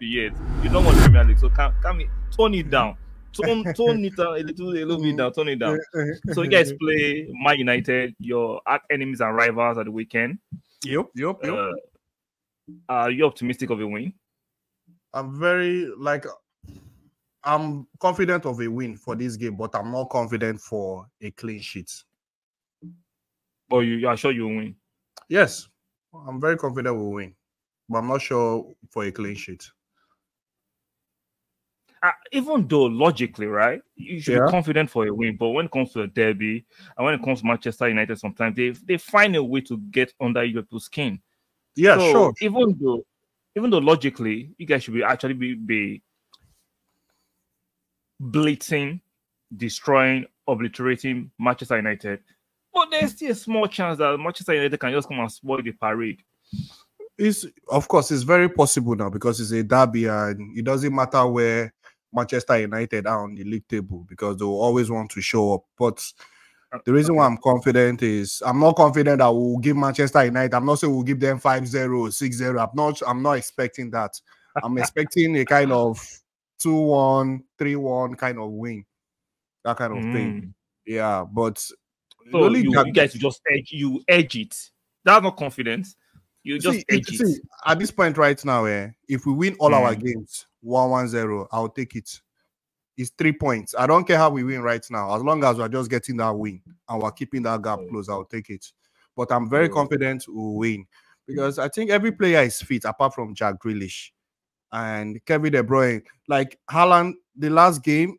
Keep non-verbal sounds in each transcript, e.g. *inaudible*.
yet. You don't want Premier League, so can can we tone it down? Tone tone it down a little, a little bit down. Tone it down. So you guys play Man United, your enemies and rivals at the weekend. Yep, yep, yep. Uh, are you optimistic of a win? I'm very like I'm confident of a win for this game, but I'm not confident for a clean sheet. But you, you are sure you win? Yes, I'm very confident we'll win, but I'm not sure for a clean sheet. Uh, even though logically, right, you should Yeah. be confident for a win. But when it comes to a derby and when it comes to Manchester United, sometimes they they find a way to get under Liverpool's skin. Yeah, So sure. Even though, even though logically, you guys should be actually be, be blitzing, destroying, obliterating Manchester United. But there's still a small chance that Manchester United can just come and spoil the parade. It's of course it's very possible now because it's a derby and it doesn't matter where Manchester United are on the league table because they'll always want to show up. But the reason why I'm confident is I'm not confident that we'll give Manchester United. I'm not saying we'll give them 5-0, 6-0. I'm not I'm not expecting that. I'm *laughs* expecting a kind of 2-1, 3-1 kind of win. That kind of thing. Mm. Yeah, but So you, that- you guys will just edge you edge it. That's not confidence. You just see, it. see, at this point right now, eh, if we win all our Mm. games 1 1 0, I'll take it. It's three points. I don't care how we win right now. As long as we're just getting that win and we're keeping that gap Mm. close, I'll take it. But I'm very Mm. confident we'll win because I think every player is fit apart from Jack Grealish and Kevin De Bruyne. Like Haaland, the last game,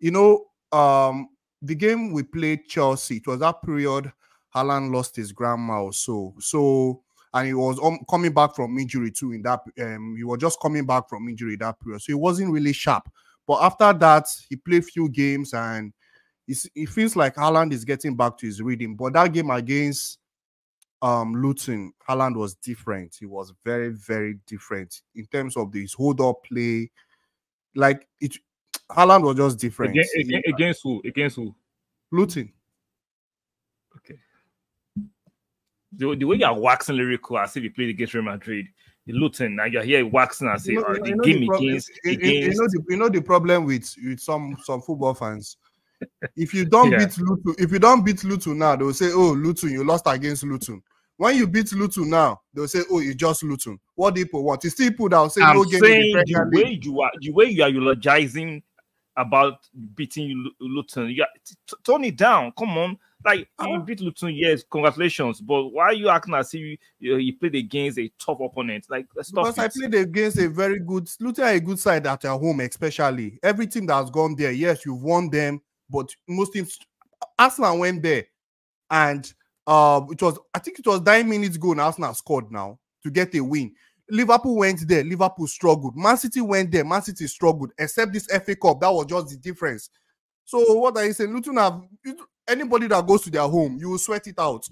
you know, um, the game we played Chelsea, it was that period Haaland lost his grandma or so. So and he was um, coming back from injury too in that um he was just coming back from injury that period. So he wasn't really sharp. But after that, he played few games and it's, it feels like Haaland is getting back to his reading. But that game against um Luton, Haaland was different. He was very, very different in terms of his hold up play. Like it Haaland was just different. Against, against who? Against who? Luton. Okay. The, the way you are waxing lyrical as if you played against Real Madrid, the Luton, now you're here waxing and say, uh, You know- you know game the against, you- you- you against know the you know the problem with with some some football fans. If you don't Yeah. beat Luton, if you don't beat Luton now, they'll say, "Oh, Luton, you lost against Luton." When you beat Luton now, they'll say, "Oh, you just Luton." What do people want? It's still people that will say, I'm "No game saying the the way League." you are, the way you are eulogizing about beating Luton, you are, tone it down. Come on, like you Uh-huh. beat Luton, yes, congratulations. But why are you acting as if you, you, you played against a tough opponent? Like, Because I played against a very good Luton, a good side at their home, especially every team that has gone there. Yes, you've won them, but most teams, Arsenal went there, and uh, it was I think it was nine minutes ago. And Arsenal scored now to get a win. Liverpool went there. Liverpool struggled. Man City went there. Man City struggled. Except this FA Cup, that was just the difference. So what are you saying? Luton have you- anybody that goes to their home, you will sweat it out.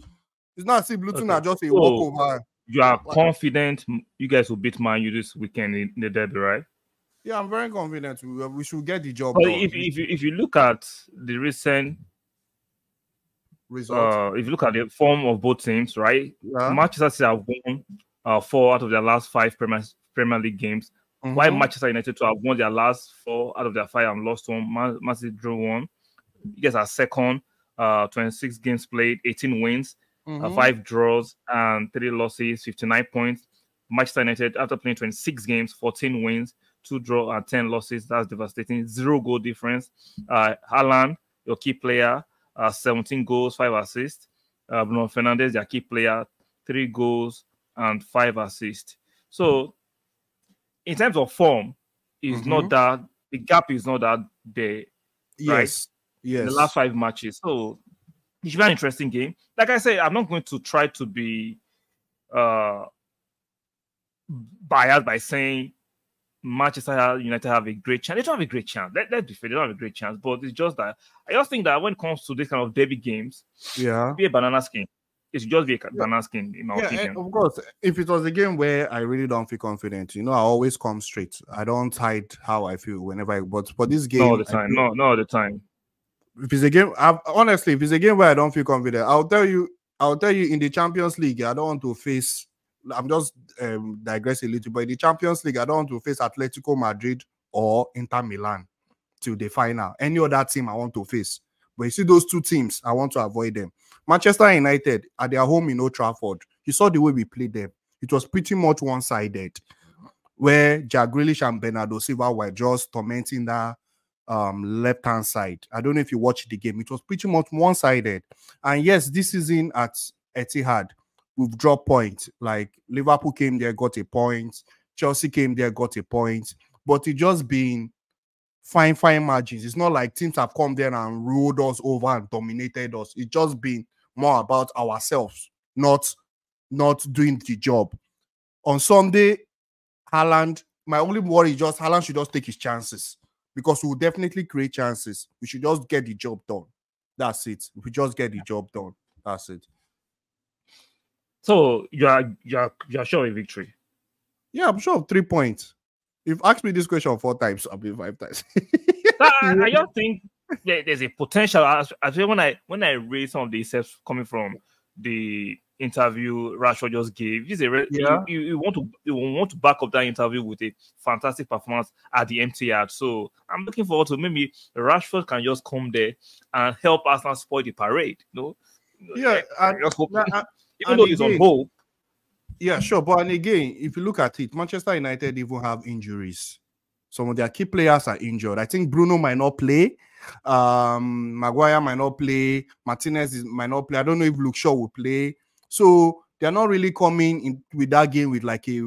It's not as if Luton Okay. are just a So- walkover. You are Like- confident you guys will beat Man U this weekend in the derby, right? Yeah, I'm very confident we, we should get the job But done. if, if, you, if you look at the recent, Result. uh, if you look at the form of both teams, right? yeah. Manchester City have won uh, four out of their last five Premier, Premier League games. While Mhm. Manchester United to have won their last four out of their five and lost one, Man, Man City drew one. You guys are second, uh, 26 games played, 18 wins, uh, Mhm. five draws, and three losses, 59 points. Manchester United, after playing 26 games, 14 wins, two draw, and 10 losses. That's devastating. Zero goal difference. Uh, Haaland, your key player, uh, 17 goals, five assists. Uh, Bruno Fernandes, their key player, three goals and five assists. So, in terms of form, is Mhm. not that the gap is not that big right? Yes. In the last five matches. So it should be an interesting game. Like I said, I'm not going to try to be uh biased by saying Manchester United have a great chance. They don't have a great chance. Let, let's be fair, they don't have a great chance. But it's just that I just think that when it comes to this kind of derby games, yeah. be a banana skin. It's just be a banana skin, in my Yeah, opinion. and of course. If it was a game where I really don't feel confident, you know, I always come straight. I don't hide how I feel whenever I. But for this game, all the time. No, not all the time. If it's a game, i honestly, if it's a game where I don't feel confident, I'll tell you. I'll tell you in the Champions League, I don't want to face I'm just um, digressing a little, but in the Champions League, I don't want to face Atletico Madrid or Inter Milan to the final. Any other team I want to face. But you see those two teams, I want to avoid them. Manchester United at their home in Old Trafford. You saw the way we played them. It was pretty much one-sided, where Jack and Bernardo Silva were just tormenting that um, left-hand side. I don't know if you watched the game. It was pretty much one-sided. And yes, this season at Etihad, we've dropped points. Like Liverpool came there, got a point. Chelsea came there, got a point. But it just been fine, fine margins. It's not like teams have come there and ruled us over and dominated us. It's just been more about ourselves, not not doing the job. On Sunday, Haaland, my only worry is just Haaland should just take his chances because we will definitely create chances. We should just get the job done. That's it. we just get the job done. That's it. So you are you are you are sure of victory? Yeah, I'm sure of three points. If asked me this question four times, I'll be five times. *laughs* I, I *laughs* don't think there's a potential. I, I when I when I read some of the steps coming from the interview Rashford just gave, he's a yeah. you, you, want to you want to back up that interview with a fantastic performance at the Etihad. So I'm looking forward to maybe Rashford can just come there and help us not spoil the parade. You know? Yeah, and, even though he's on hold. Yeah, sure. But and again, if you look at it, Manchester United even have injuries. Some of their key players are injured. I think Bruno might not play. Um, Maguire might not play. Martinez is, might not play. I don't know if Luke Shaw will play. So they're not really coming in with that game with like a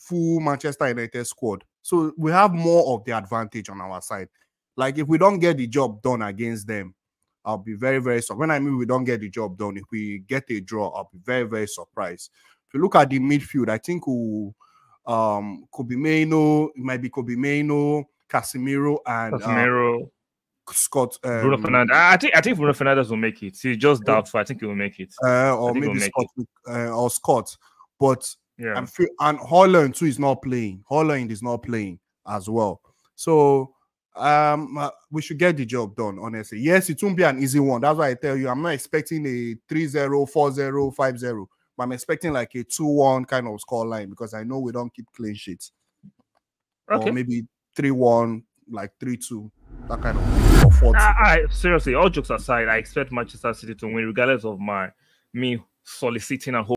full Manchester United squad. So we have more of the advantage on our side. Like if we don't get the job done against them, I'll be very, very sorry. When I mean we don't get the job done, if we get a draw, I'll be very, very surprised. If you look at the midfield, I think we'll, um Kobbie Mainoo, it might be Kobbie Mainoo, Casemiro, and um, Casemiro. Um, Scott um, Bruno Fernandes. I think I think Bruno Fernandes will make it. He's just doubtful. I think he will make it. Uh, or maybe Scott uh, or Scott. But yeah, I'm feel, and Haaland too is not playing. Hojlund is not playing as well. So um we should get the job done honestly yes it won't be an easy one that's why i tell you i'm not expecting a 3-0 4-0 5-0 but i'm expecting like a 2-1 kind of score line because i know we don't keep clean sheets okay. or maybe 3-1 like 3-2 that kind of or 40 I, I, seriously all jokes aside i expect manchester city to win regardless of my me soliciting and